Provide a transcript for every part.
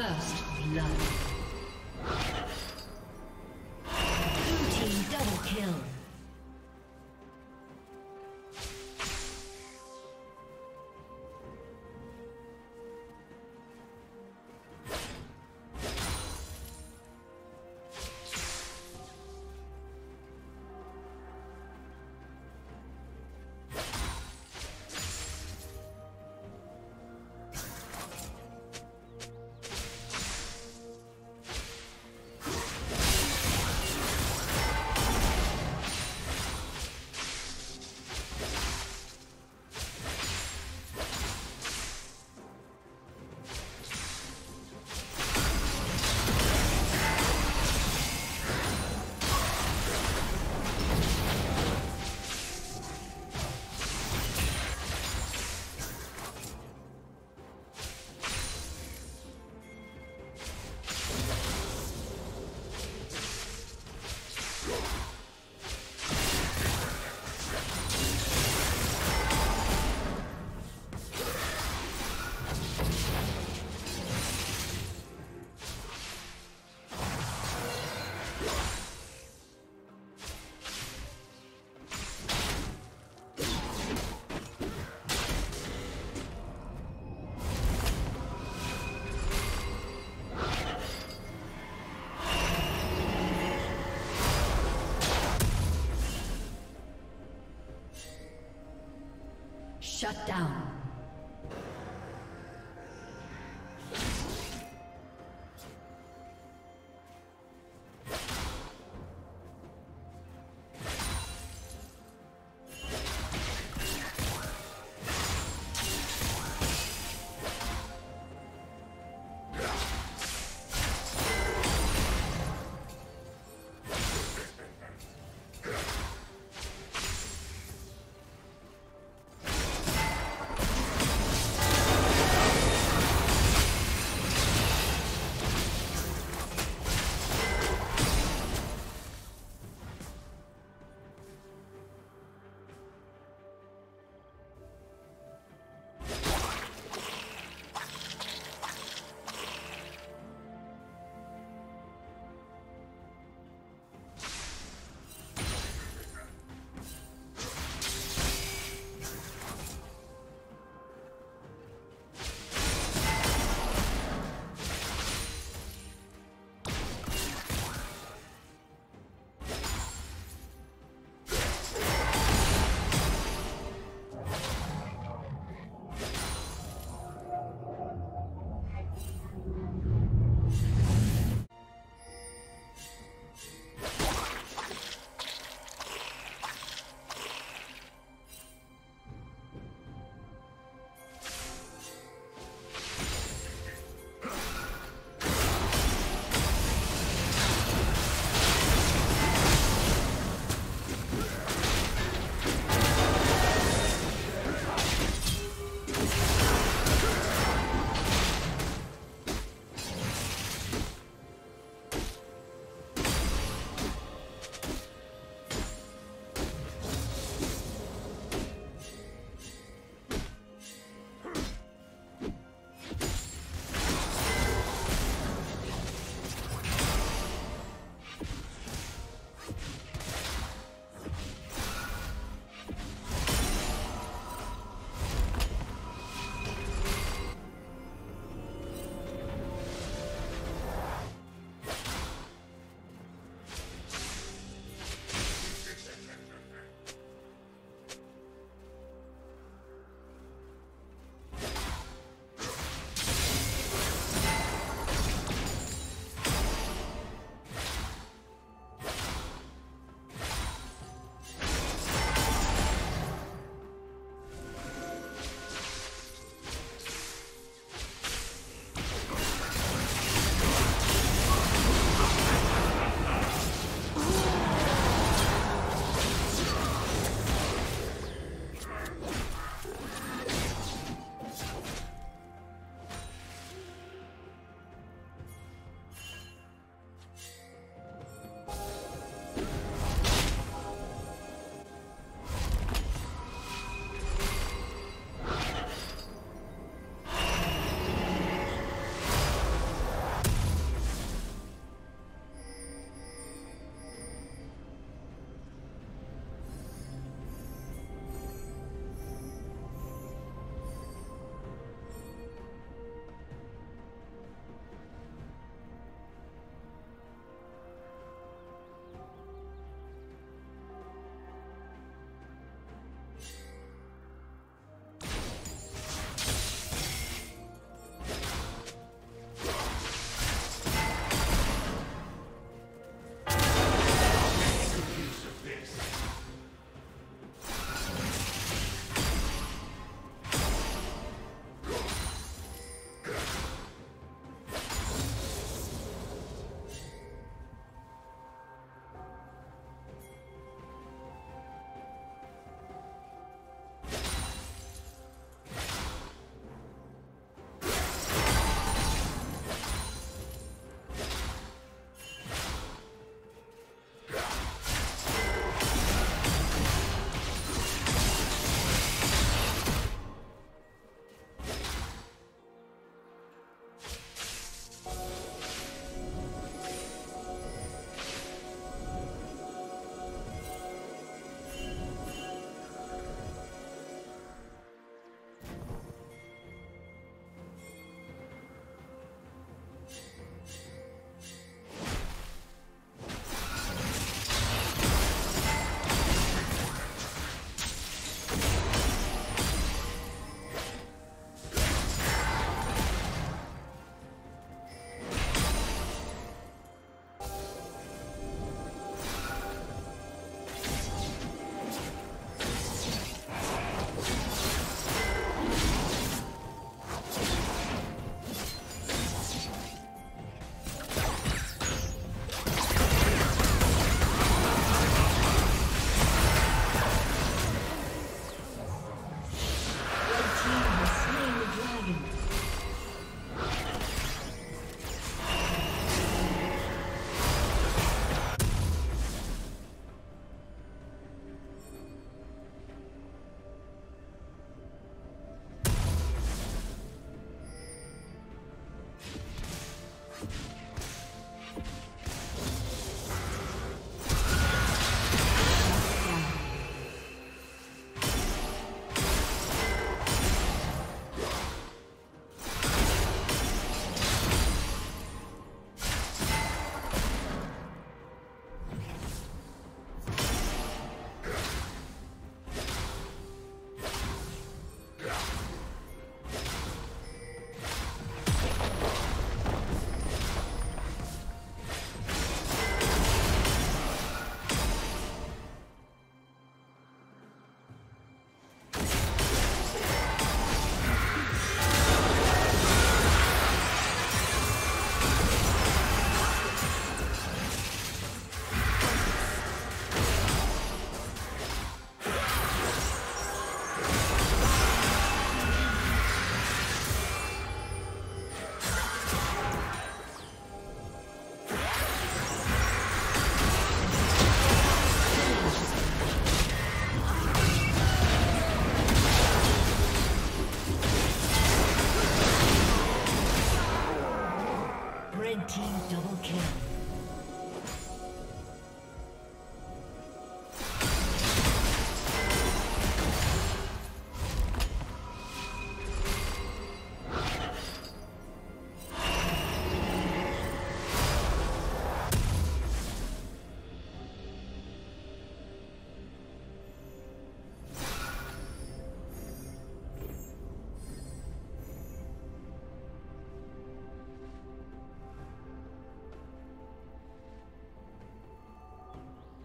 First blood. Shut down.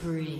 spree.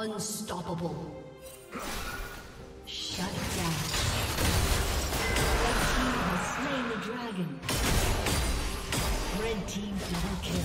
Unstoppable. Shut down. Red team has slain the dragon. Red team double kill.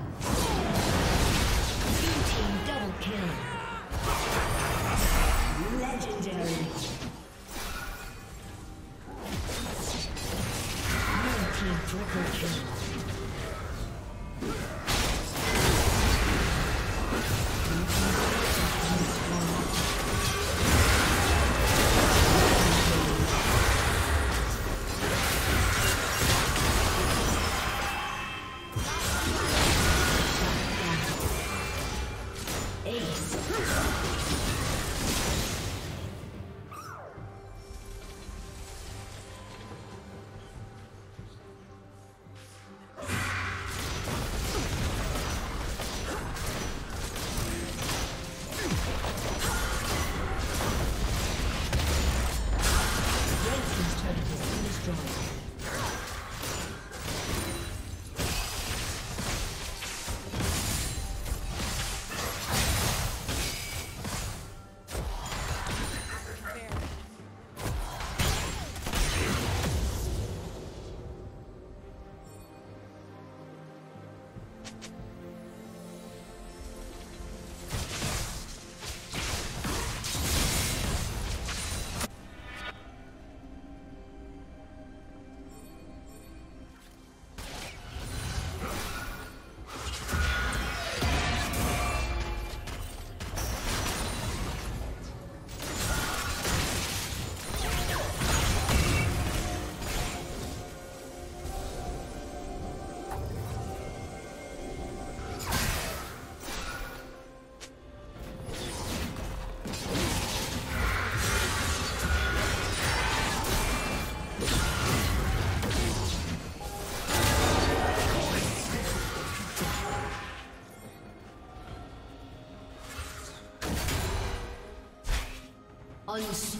Kill. Unstoppable.